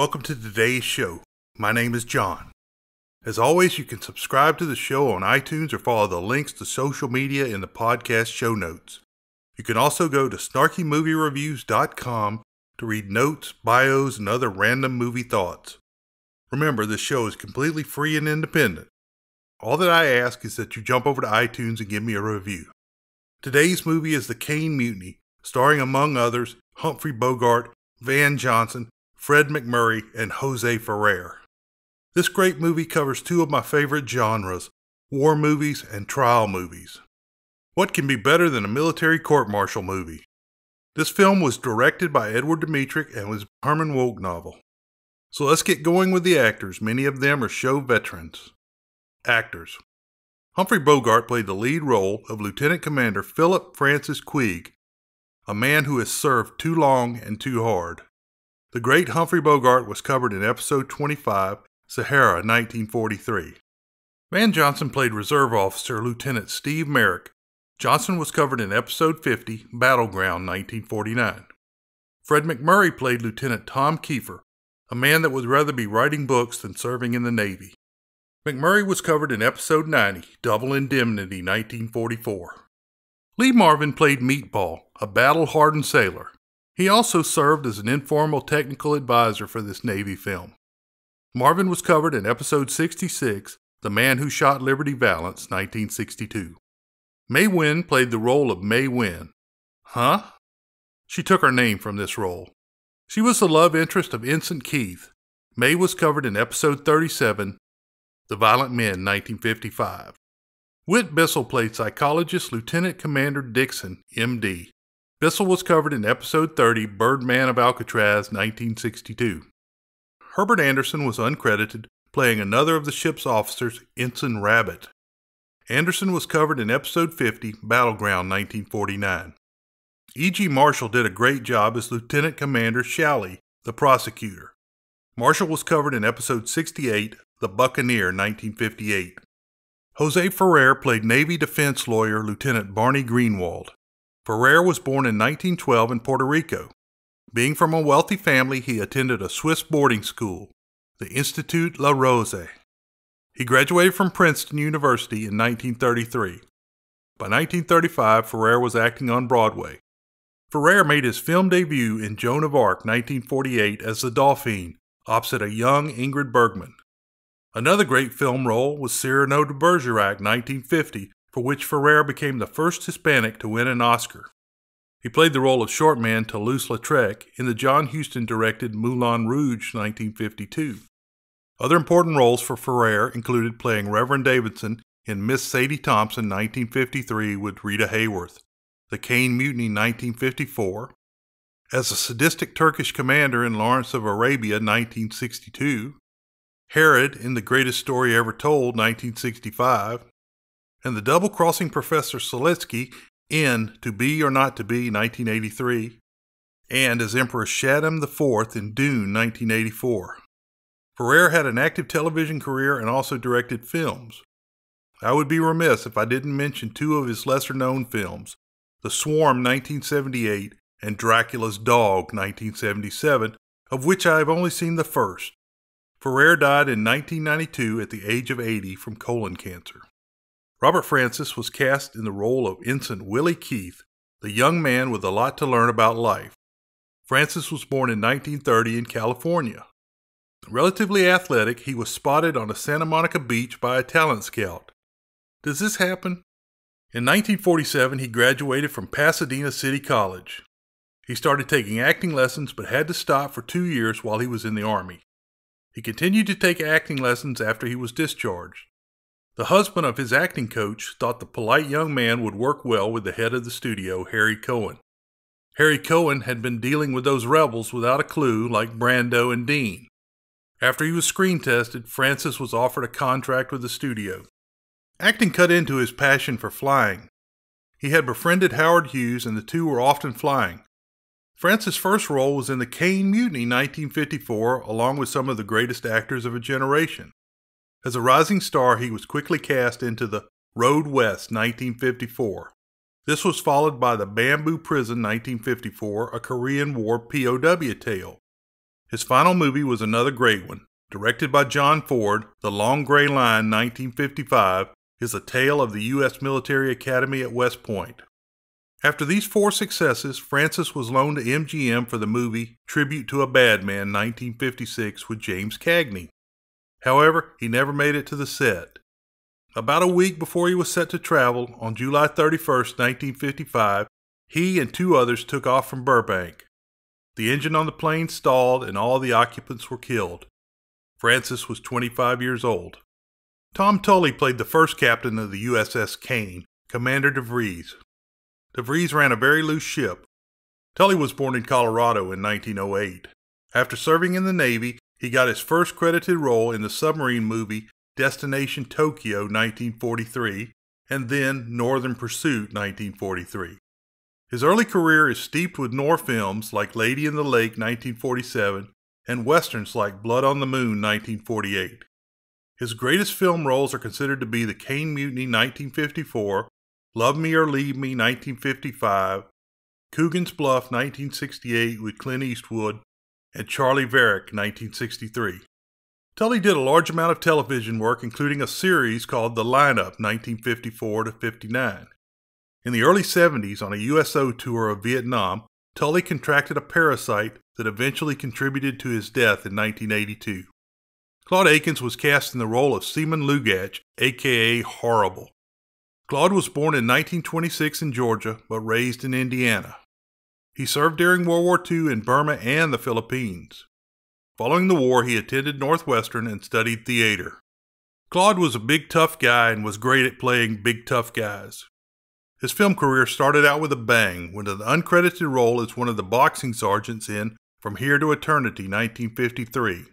Welcome to today's show. My name is John. As always, you can subscribe to the show on iTunes or follow the links to social media in the podcast show notes. You can also go to snarkymoviereviews.com to read notes, bios, and other random movie thoughts. Remember, this show is completely free and independent. All that I ask is that you jump over to iTunes and give me a review. Today's movie is The Caine Mutiny, starring among others Humphrey Bogart, Van Johnson, Fred MacMurray, and Jose Ferrer. This great movie covers two of my favorite genres war movies and trial movies. What can be better than a military court martial movie? This film was directed by Edward Dmytryk and was Herman Wouk novel. So let's get going with the actors. Many of them are show veterans. Actors Humphrey Bogart played the lead role of Lieutenant Commander Philip Francis Queeg, a man who has served too long and too hard. The great Humphrey Bogart was covered in episode 25, Sahara, 1943. Van Johnson played Reserve Officer Lieutenant Steve Maryk. Johnson was covered in episode 50, Battleground, 1949. Fred MacMurray played Lieutenant Tom Keefer, a man that would rather be writing books than serving in the Navy. MacMurray was covered in episode 90, Double Indemnity, 1944. Lee Marvin played Meatball, a battle hardened sailor. He also served as an informal technical advisor for this Navy film. Marvin was covered in episode 66, The Man Who Shot Liberty Valance, 1962. May Wynn played the role of May Wynn. Huh? She took her name from this role. She was the love interest of Ensign Keith. May was covered in episode 37, The Violent Men, 1955. Whit Bissell played psychologist Lieutenant Commander Dixon, MD. Bissell was covered in episode 30, Birdman of Alcatraz, 1962. Herbert Anderson was uncredited, playing another of the ship's officers, Ensign Rabbit. Anderson was covered in episode 50, Battleground, 1949. E.G. Marshall did a great job as Lieutenant Commander Challee, the prosecutor. Marshall was covered in episode 68, The Buccaneer, 1958. Jose Ferrer played Navy defense lawyer Lieutenant Barney Greenwald. Ferrer was born in 1912 in Puerto Rico. Being from a wealthy family, he attended a Swiss boarding school, the Institut Le Rosey. He graduated from Princeton University in 1933. By 1935, Ferrer was acting on Broadway. Ferrer made his film debut in Joan of Arc 1948 as the Dauphine, opposite a young Ingrid Bergman. Another great film role was Cyrano de Bergerac 1950, for which Ferrer became the first Hispanic to win an Oscar. He played the role of shortman Toulouse-Lautrec in the John Huston directed Moulin Rouge 1952. Other important roles for Ferrer included playing Reverend Davidson in Miss Sadie Thompson 1953 with Rita Hayworth, the Caine Mutiny 1954, as a sadistic Turkish commander in Lawrence of Arabia 1962, Herod in The Greatest Story Ever Told 1965, and the double crossing Professor Siletsky in To Be or Not to Be 1983, and as Emperor Shaddam IV in Dune 1984. Ferrer had an active television career and also directed films. I would be remiss if I didn't mention two of his lesser known films the Swarm 1978 and Dracula's Dog 1977, of which I have only seen the first. Ferrer died in 1992 at the age of 80 from colon cancer. Robert Francis was cast in the role of Ensign Willie Keith, the young man with a lot to learn about life. Francis was born in 1930 in California. Relatively athletic, he was spotted on a Santa Monica beach by a talent scout. Does this happen? In 1947, he graduated from Pasadena City College. He started taking acting lessons but had to stop for two years while he was in the Army. He continued to take acting lessons after he was discharged. The husband of his acting coach thought the polite young man would work well with the head of the studio, Harry Cohen. Harry Cohen had been dealing with those rebels without a clue, like Brando and Dean. After he was screen tested, Francis was offered a contract with the studio. Acting cut into his passion for flying. He had befriended Howard Hughes, and the two were often flying. Francis' first role was in the Caine Mutiny 1954, along with some of the greatest actors of a generation. As a rising star, he was quickly cast into the Road West 1954. This was followed by the Bamboo Prison 1954, a Korean War POW tale. His final movie was another great one. Directed by John Ford, The Long Gray Line 1955 is a tale of the U.S. Military Academy at West Point. After these four successes, Francis was loaned to MGM for the movie Tribute to a Bad Man 1956 with James Cagney. However, he never made it to the set. About a week before he was set to travel, on July 31, 1955, he and two others took off from Burbank. The engine on the plane stalled and all the occupants were killed. Francis was 25 years old. Tom Tully played the first captain of the USS Caine, Commander DeVries. DeVries ran a very loose ship. Tully was born in Colorado in 1908. After serving in the Navy, he got his first credited role in the submarine movie Destination Tokyo 1943 and then Northern Pursuit 1943. His early career is steeped with noir films like Lady in the Lake 1947 and westerns like Blood on the Moon 1948. His greatest film roles are considered to be The Caine Mutiny 1954 Love Me or Leave Me 1955, Coogan's Bluff 1968 with Clint Eastwood, and Charlie Varrick 1963. Tully did a large amount of television work, including a series called The Lineup 1954 to 59. In the early 70s, on a USO tour of Vietnam, Tully contracted a parasite that eventually contributed to his death in 1982. Claude Akins was cast in the role of Seaman Lugach, aka Horrible. Claude was born in 1926 in Georgia, but raised in Indiana. He served during World War II in Burma and the Philippines. Following the war, he attended Northwestern and studied theater. Claude was a big tough guy and was great at playing big tough guys. His film career started out with a bang with an uncredited role as one of the boxing sergeants in From Here to Eternity 1953.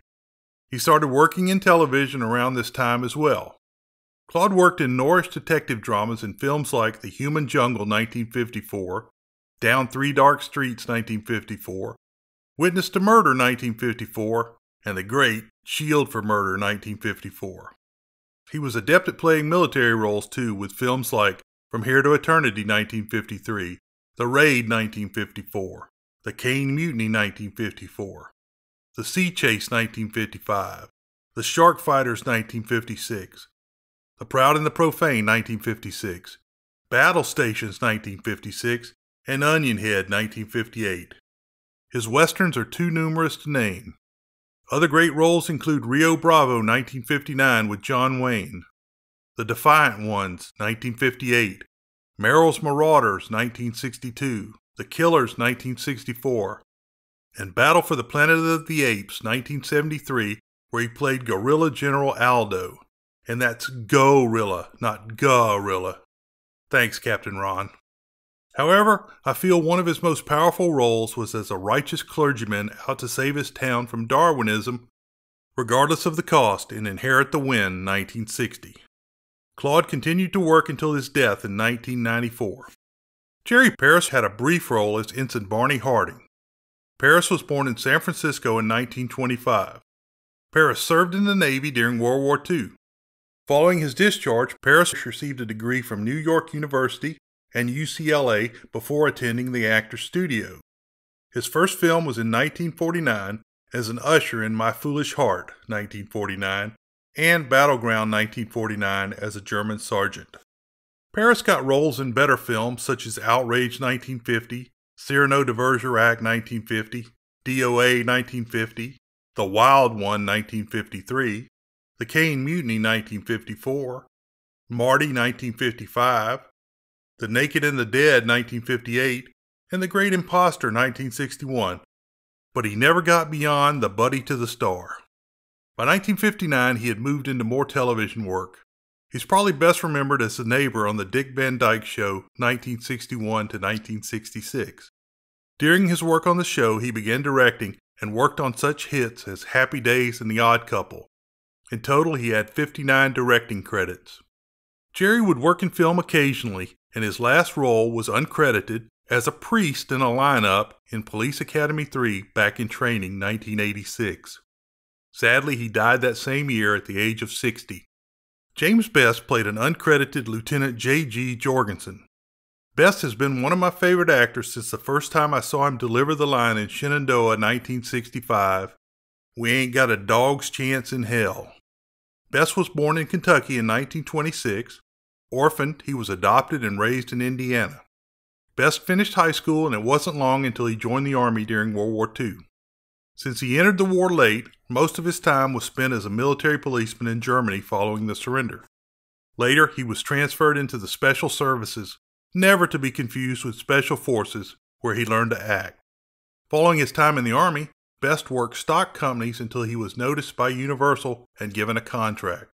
He started working in television around this time as well. Claude worked in Norris detective dramas in films like The Human Jungle 1954, Down Three Dark Streets 1954, Witness to Murder 1954, and the great Shield for Murder 1954. He was adept at playing military roles too, with films like From Here to Eternity 1953, The Raid 1954, The Caine Mutiny 1954, The Sea Chase 1955, The Shark Fighters 1956, the Proud and the Profane 1956, Battle Stations 1956, and Onion Head 1958. His westerns are too numerous to name. Other great roles include Rio Bravo 1959 with John Wayne, The Defiant Ones 1958, Merrill's Marauders 1962, The Killers 1964, and Battle for the Planet of the Apes 1973, where he played Gorilla General Aldo and that's gorilla, not gorilla. Thanks, Captain Ron. However, I feel one of his most powerful roles was as a righteous clergyman out to save his town from Darwinism, regardless of the cost, in Inherit the Wind 1960. Claude continued to work until his death in 1994. Jerry Paris had a brief role as Ensign Barney Harding. Paris was born in San Francisco in 1925. Paris served in the Navy during World War II. Following his discharge, Paris received a degree from New York University and UCLA before attending the Actors Studio. His first film was in 1949 as an usher in My Foolish Heart, 1949, and Battleground 1949 as a German sergeant. Paris got roles in better films such as Outrage 1950, Cyrano de Bergerac 1950, DOA 1950, The Wild One 1953, the Caine Mutiny 1954, Marty 1955, The Naked and the Dead 1958, and The Great Imposter 1961, but he never got beyond the Buddy to the Star. By 1959, he had moved into more television work. He's probably best remembered as the neighbor on The Dick Van Dyke Show 1961 to 1966. During his work on the show, he began directing and worked on such hits as Happy Days and The Odd Couple. In total, he had 59 directing credits. Jerry would work in film occasionally, and his last role was uncredited as a priest in a lineup in Police Academy 3 back in training 1986. Sadly, he died that same year at the age of 60. James Best played an uncredited Lieutenant J.G. Jorgensen. Best has been one of my favorite actors since the first time I saw him deliver the line in Shenandoah 1965 We Ain't Got a Dog's Chance in Hell. Best was born in Kentucky in 1926. Orphaned, he was adopted and raised in Indiana. Best finished high school, and it wasn't long until he joined the Army during World War II. Since he entered the war late, most of his time was spent as a military policeman in Germany following the surrender. Later, he was transferred into the Special Services, never to be confused with Special Forces, where he learned to act. Following his time in the Army, Best worked stock companies until he was noticed by Universal and given a contract.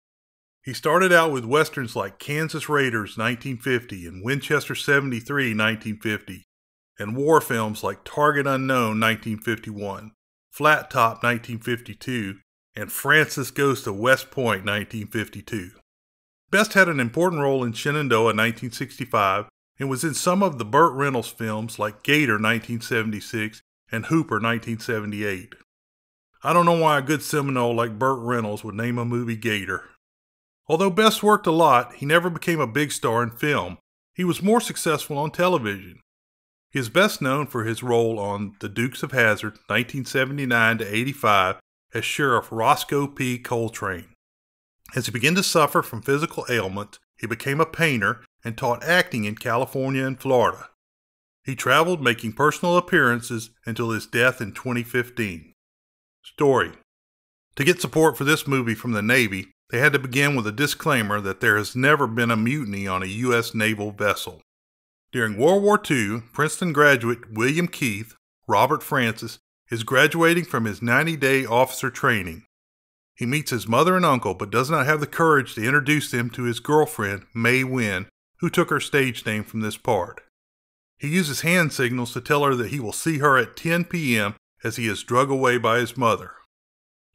He started out with westerns like Kansas Raiders 1950 and Winchester 73 1950, and war films like Target Unknown 1951, Flat Top 1952, and Francis Goes to West Point 1952. Best had an important role in Shenandoah 1965 and was in some of the Burt Reynolds films like Gator 1976 and Hooper 1978. I don't know why a good Seminole like Burt Reynolds would name a movie Gator. Although Best worked a lot, he never became a big star in film. He was more successful on television. He is best known for his role on The Dukes of Hazzard 1979 to 85 as Sheriff Roscoe P. Coltrane. As he began to suffer from physical ailments, he became a painter and taught acting in California and Florida. He traveled making personal appearances until his death in 2015. Story To get support for this movie from the Navy, they had to begin with a disclaimer that there has never been a mutiny on a U.S. naval vessel. During World War II, Princeton graduate William Keith, Robert Francis, is graduating from his 90 day officer training. He meets his mother and uncle, but does not have the courage to introduce them to his girlfriend, May Wynn, who took her stage name from this part. He uses hand signals to tell her that he will see her at 10 p.m. as he is drug away by his mother.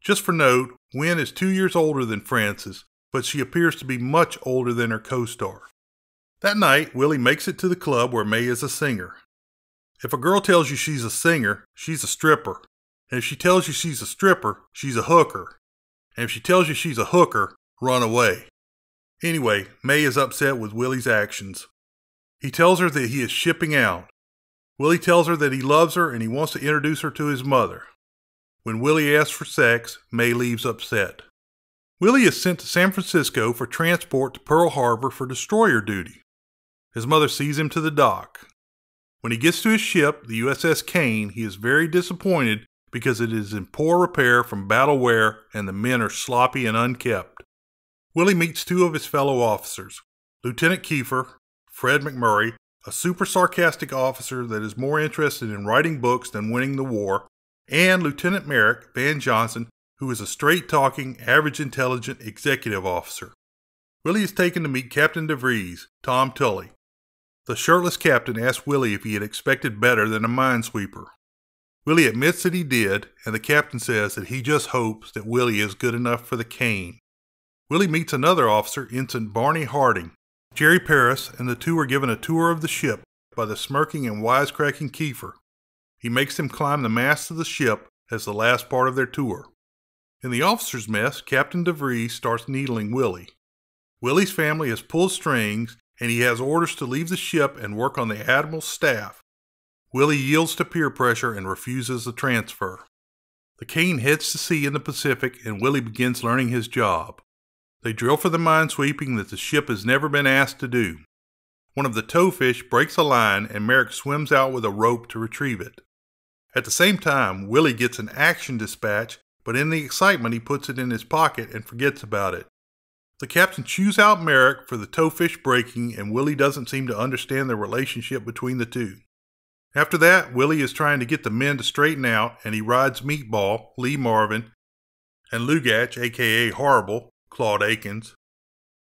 Just for note, Wynn is two years older than Francis, but she appears to be much older than her co star. That night, Willie makes it to the club where May is a singer. If a girl tells you she's a singer, she's a stripper. And if she tells you she's a stripper, she's a hooker. And if she tells you she's a hooker, run away. Anyway, May is upset with Willie's actions. He tells her that he is shipping out. Willie tells her that he loves her and he wants to introduce her to his mother. When Willie asks for sex, May leaves upset. Willie is sent to San Francisco for transport to Pearl Harbor for destroyer duty. His mother sees him to the dock. When he gets to his ship, the USS Caine, he is very disappointed because it is in poor repair from battle wear and the men are sloppy and unkept. Willie meets two of his fellow officers, Lieutenant Keefer Fred MacMurray, a super sarcastic officer that is more interested in writing books than winning the war, and Lieutenant Maryk Van Johnson, who is a straight talking, average intelligent executive officer. Willie is taken to meet Captain DeVries, Tom Tully. The shirtless captain asks Willie if he had expected better than a minesweeper. Willie admits that he did, and the captain says that he just hopes that Willie is good enough for the Caine. Willie meets another officer, Ensign Barney Harding, Jerry Paris and the two are given a tour of the ship by the smirking and wisecracking Keefer. He makes them climb the mast of the ship as the last part of their tour. In the officers' mess, Captain DeVries starts needling Willie. Willie's family has pulled strings, and he has orders to leave the ship and work on the Admiral's staff. Willie yields to peer pressure and refuses the transfer. The Caine heads to sea in the Pacific, and Willie begins learning his job. They drill for the mine sweeping that the ship has never been asked to do. One of the towfish breaks a line and Maryk swims out with a rope to retrieve it. At the same time, Willie gets an action dispatch, but in the excitement he puts it in his pocket and forgets about it. The captain chews out Maryk for the towfish breaking, and Willie doesn't seem to understand the relationship between the two. After that, Willie is trying to get the men to straighten out, and he rides Meatball, Lee Marvin, and Lugach, aka Horrible, Claude Akins.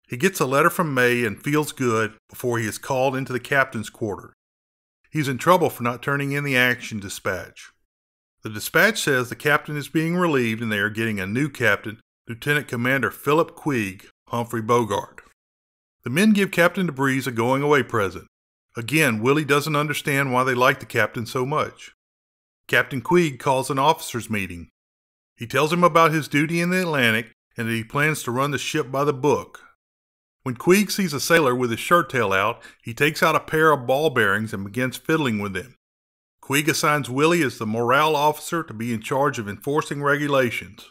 He gets a letter from May and feels good before he is called into the captain's quarters. He's in trouble for not turning in the action dispatch. The dispatch says the captain is being relieved and they are getting a new captain, Lieutenant Commander Philip Queeg, Humphrey Bogart. The men give Captain DeVries a going away present. Again, Willie doesn't understand why they like the captain so much. Captain Queeg calls an officers' meeting. He tells him about his duty in the Atlantic and that he plans to run the ship by the book. When Queeg sees a sailor with his shirt tail out, he takes out a pair of ball bearings and begins fiddling with them. Queeg assigns Willie as the morale officer to be in charge of enforcing regulations.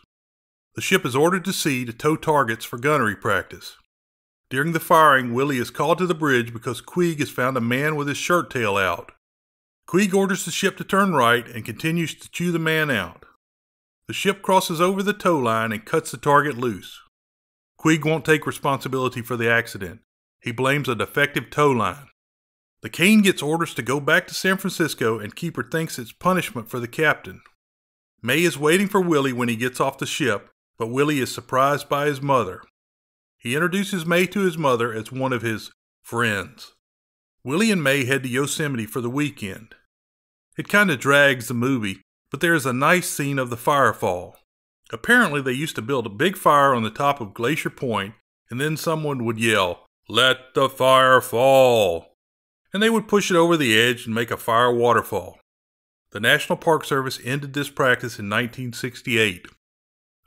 The ship is ordered to sea to tow targets for gunnery practice. During the firing, Willie is called to the bridge because Queeg has found a man with his shirt tail out. Queeg orders the ship to turn right and continues to chew the man out. The ship crosses over the tow line and cuts the target loose. Queeg won't take responsibility for the accident. He blames a defective tow line. The Caine gets orders to go back to San Francisco, and Keefer thinks it's punishment for the captain. May is waiting for Willie when he gets off the ship, but Willie is surprised by his mother. He introduces May to his mother as one of his friends. Willie and May head to Yosemite for the weekend. It kind of drags the movie, but there is a nice scene of the firefall. Apparently, they used to build a big fire on the top of Glacier Point, and then someone would yell, Let the fire fall! And they would push it over the edge and make a fire waterfall. The National Park Service ended this practice in 1968.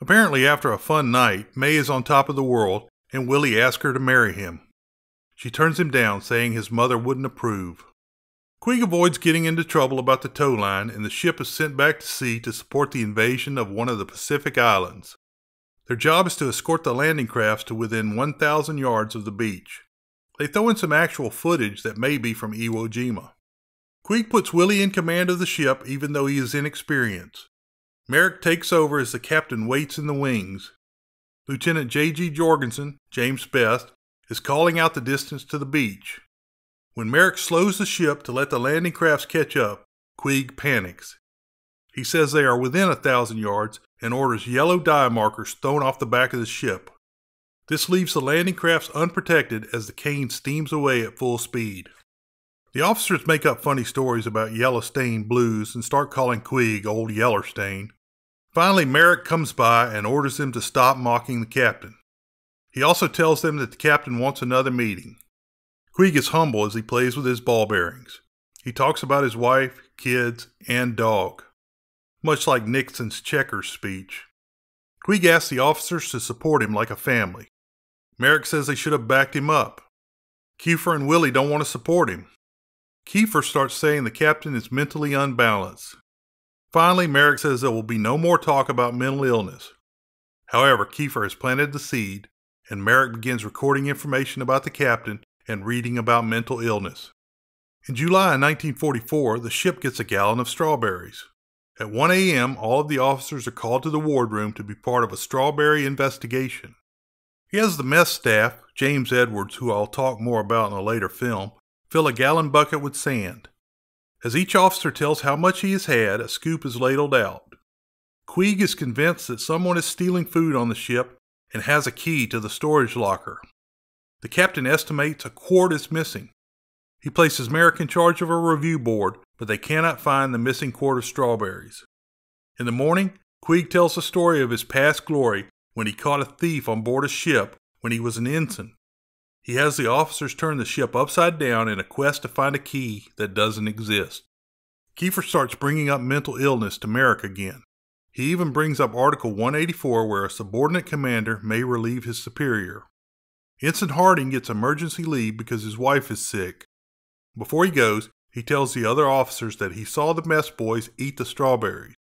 Apparently, after a fun night, May is on top of the world, and Willie asks her to marry him. She turns him down, saying his mother wouldn't approve. Queeg avoids getting into trouble about the tow line, and the ship is sent back to sea to support the invasion of one of the Pacific Islands. Their job is to escort the landing crafts to within 1,000 yards of the beach. They throw in some actual footage that may be from Iwo Jima. Queeg puts Willie in command of the ship even though he is inexperienced. Maryk takes over as the captain waits in the wings. Lieutenant J.G. Jorgensen, James Best, is calling out the distance to the beach. When Maryk slows the ship to let the landing crafts catch up, Queeg panics. He says they are within a thousand yards and orders yellow dye markers thrown off the back of the ship. This leaves the landing crafts unprotected as the Caine steams away at full speed. The officers make up funny stories about Yellowstain blues and start calling Queeg Old Yellerstain. Finally, Maryk comes by and orders them to stop mocking the captain. He also tells them that the captain wants another meeting. Queeg is humble as he plays with his ball bearings. He talks about his wife, kids, and dog, much like Nixon's checkers speech. Queeg asks the officers to support him like a family. Maryk says they should have backed him up. Keefer and Willie don't want to support him. Keefer starts saying the captain is mentally unbalanced. Finally, Maryk says there will be no more talk about mental illness. However, Keefer has planted the seed, and Maryk begins recording information about the captain and reading about mental illness. In July 1944, the ship gets a gallon of strawberries. At 1 a.m., all of the officers are called to the wardroom to be part of a strawberry investigation. He has the mess staff, James Edwards, who I'll talk more about in a later film, fill a gallon bucket with sand. As each officer tells how much he has had, a scoop is ladled out. Queeg is convinced that someone is stealing food on the ship and has a key to the storage locker. The captain estimates a quart is missing. He places Maryk in charge of a review board, but they cannot find the missing quart of strawberries. In the morning, Queeg tells the story of his past glory when he caught a thief on board a ship when he was an ensign. He has the officers turn the ship upside down in a quest to find a key that doesn't exist. Keefer starts bringing up mental illness to Maryk again. He even brings up Article 184 where a subordinate commander may relieve his superior. Ensign Harding gets emergency leave because his wife is sick. Before he goes, he tells the other officers that he saw the mess boys eat the strawberries.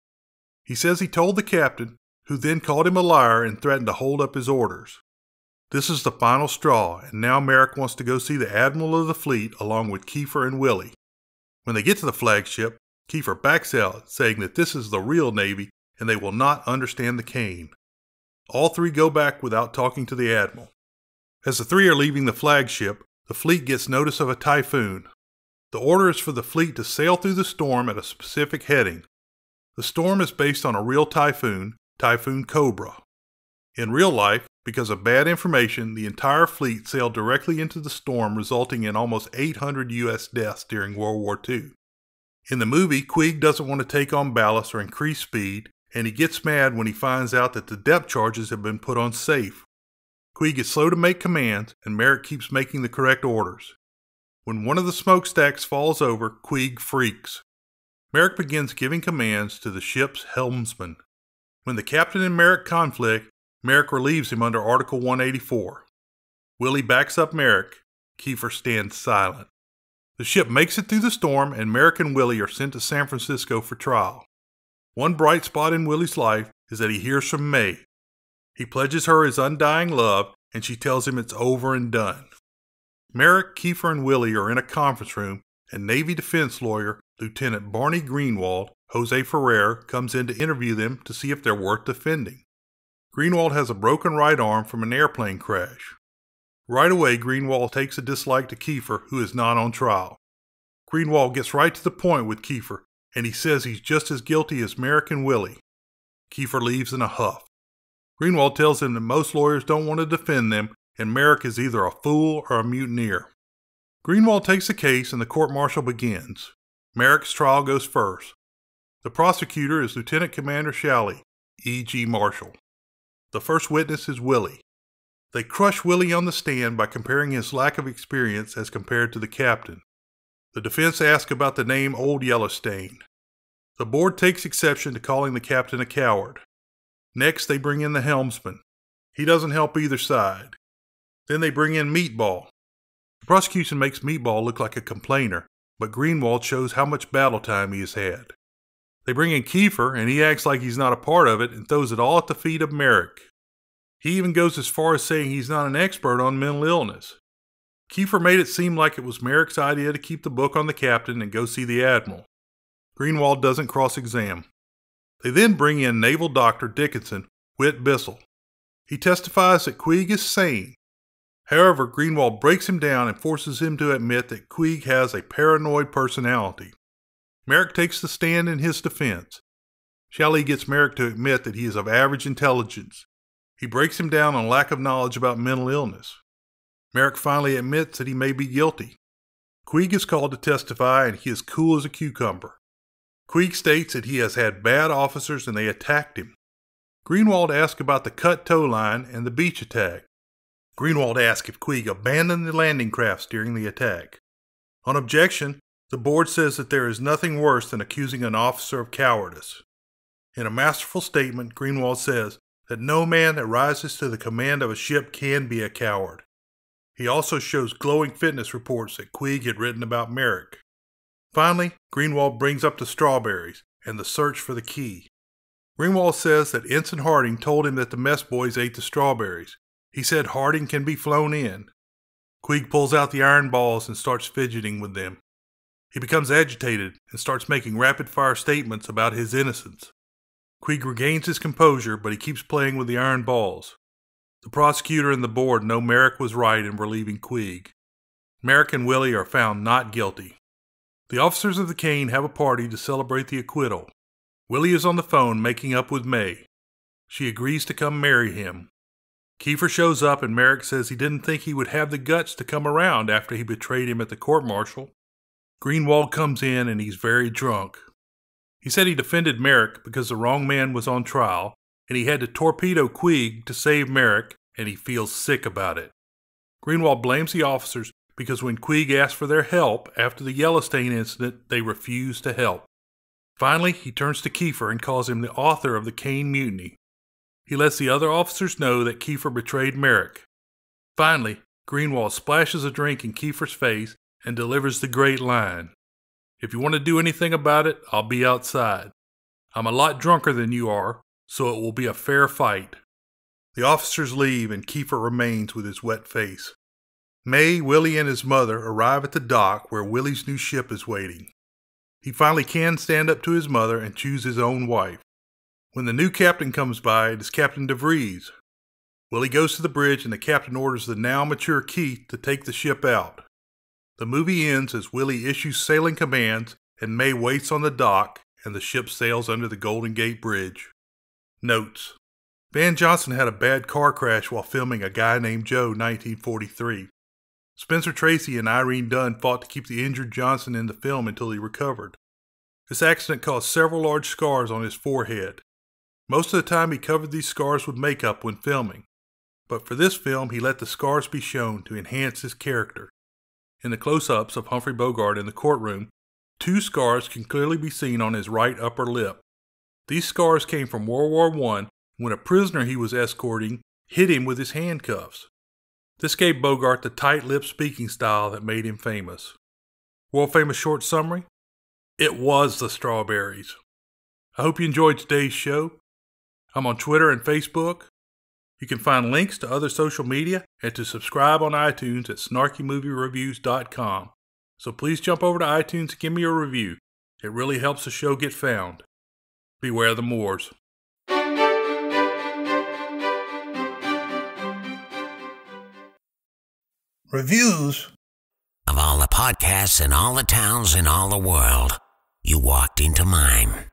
He says he told the captain, who then called him a liar and threatened to hold up his orders. This is the final straw, and now Maryk wants to go see the Admiral of the fleet along with Keefer and Willie. When they get to the flagship, Keefer backs out, saying that this is the real Navy and they will not understand the Caine. All three go back without talking to the Admiral. As the three are leaving the flagship, the fleet gets notice of a typhoon. The order is for the fleet to sail through the storm at a specific heading. The storm is based on a real typhoon, Typhoon Cobra. In real life, because of bad information, the entire fleet sailed directly into the storm, resulting in almost 800 U.S. deaths during World War II. In the movie, Queeg doesn't want to take on ballast or increase speed, and he gets mad when he finds out that the depth charges have been put on safe, Queeg is slow to make commands, and Maryk keeps making the correct orders. When one of the smokestacks falls over, Queeg freaks. Maryk begins giving commands to the ship's helmsman. When the captain and Maryk conflict, Maryk relieves him under Article 184. Willie backs up Maryk. Keefer stands silent. The ship makes it through the storm, and Maryk and Willie are sent to San Francisco for trial. One bright spot in Willie's life is that he hears from May. He pledges her his undying love, and she tells him it's over and done. Maryk, Keefer, and Willie are in a conference room, and Navy defense lawyer Lieutenant Barney Greenwald, Jose Ferrer, comes in to interview them to see if they're worth defending. Greenwald has a broken right arm from an airplane crash. Right away, Greenwald takes a dislike to Keefer, who is not on trial. Greenwald gets right to the point with Keefer, and he says he's just as guilty as Maryk and Willie. Keefer leaves in a huff. Greenwald tells him that most lawyers don't want to defend them, and Maryk is either a fool or a mutineer. Greenwald takes the case, and the court martial begins. Maryk's trial goes first. The prosecutor is Lieutenant Commander Challee, E.G. Marshall. The first witness is Willie. They crush Willie on the stand by comparing his lack of experience as compared to the captain. The defense asks about the name Old Yellowstain. The board takes exception to calling the captain a coward. Next, they bring in the helmsman. He doesn't help either side. Then they bring in Meatball. The prosecution makes Meatball look like a complainer, but Greenwald shows how much battle time he has had. They bring in Keefer, and he acts like he's not a part of it and throws it all at the feet of Maryk. He even goes as far as saying he's not an expert on mental illness. Keefer made it seem like it was Maryk's idea to keep the book on the captain and go see the admiral. Greenwald doesn't cross examine. They then bring in naval doctor Dickinson, Whit Bissell. He testifies that Queeg is sane. However, Greenwald breaks him down and forces him to admit that Queeg has a paranoid personality. Maryk takes the stand in his defense. Challee gets Maryk to admit that he is of average intelligence. He breaks him down on lack of knowledge about mental illness. Maryk finally admits that he may be guilty. Queeg is called to testify and he is cool as a cucumber. Queeg states that he has had bad officers and they attacked him. Greenwald asks about the cut tow line and the beach attack. Greenwald asks if Queeg abandoned the landing crafts during the attack. On objection, the board says that there is nothing worse than accusing an officer of cowardice. In a masterful statement, Greenwald says that no man that rises to the command of a ship can be a coward. He also shows glowing fitness reports that Queeg had written about Maryk. Finally, Greenwald brings up the strawberries and the search for the key. Greenwald says that Ensign Harding told him that the mess boys ate the strawberries. He said Harding can be flown in. Queeg pulls out the iron balls and starts fidgeting with them. He becomes agitated and starts making rapid fire statements about his innocence. Queeg regains his composure, but he keeps playing with the iron balls. The prosecutor and the board know Maryk was right in relieving Queeg. Maryk and Willie are found not guilty. The officers of the Caine have a party to celebrate the acquittal. Willie is on the phone making up with May. She agrees to come marry him. Keefer shows up and Maryk says he didn't think he would have the guts to come around after he betrayed him at the court martial. Greenwald comes in and he's very drunk. He said he defended Maryk because the wrong man was on trial, and he had to torpedo Queeg to save Maryk, and he feels sick about it. Greenwald blames the officers because when Queeg asked for their help after the Yellowstain incident, they refused to help. Finally, he turns to Keefer and calls him the author of the Caine Mutiny. He lets the other officers know that Keefer betrayed Maryk. Finally, Greenwald splashes a drink in Keefer's face and delivers the great line If you want to do anything about it, I'll be outside. I'm a lot drunker than you are, so it will be a fair fight. The officers leave, and Keefer remains with his wet face. May, Willie, and his mother arrive at the dock where Willie's new ship is waiting. He finally can stand up to his mother and choose his own wife. When the new captain comes by, it is Captain DeVries. Willie goes to the bridge, and the captain orders the now mature Keith to take the ship out. The movie ends as Willie issues sailing commands and May waits on the dock and the ship sails under the Golden Gate Bridge. Notes Van Johnson had a bad car crash while filming A Guy Named Joe 1943. Spencer Tracy and Irene Dunne fought to keep the injured Johnson in the film until he recovered. This accident caused several large scars on his forehead. Most of the time, he covered these scars with makeup when filming, but for this film, he let the scars be shown to enhance his character. In the close ups of Humphrey Bogart in the courtroom, two scars can clearly be seen on his right upper lip. These scars came from World War I when a prisoner he was escorting hit him with his handcuffs. This gave Bogart the tight lipped speaking style that made him famous. World famous short summary? It was the strawberries. I hope you enjoyed today's show. I'm on Twitter and Facebook. You can find links to other social media and to subscribe on iTunes at snarkymoviereviews.com. So please jump over to iTunes and give me a review. It really helps the show get found. Beware the Moors. Reviews Of all the podcasts in all the towns in all the world, you walked into mine.